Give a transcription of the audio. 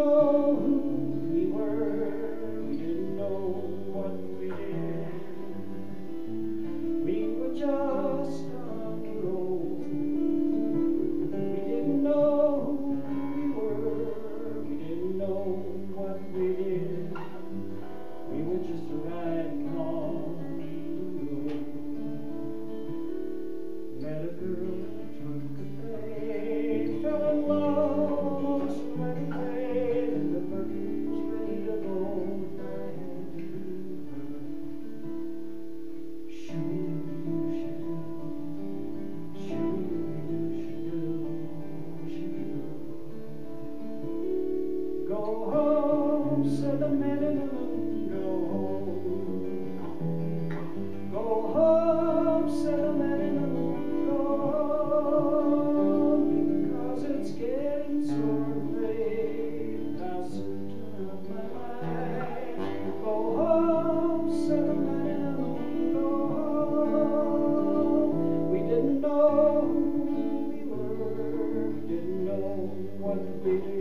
know. home, said the man in the moon. Go home. Go home, said the man in the moon. Go home, because it's getting so late. I'll soon turn up my mind. Go home, said the man in the moon. Go home. We didn't know who we were. Didn't know what we did.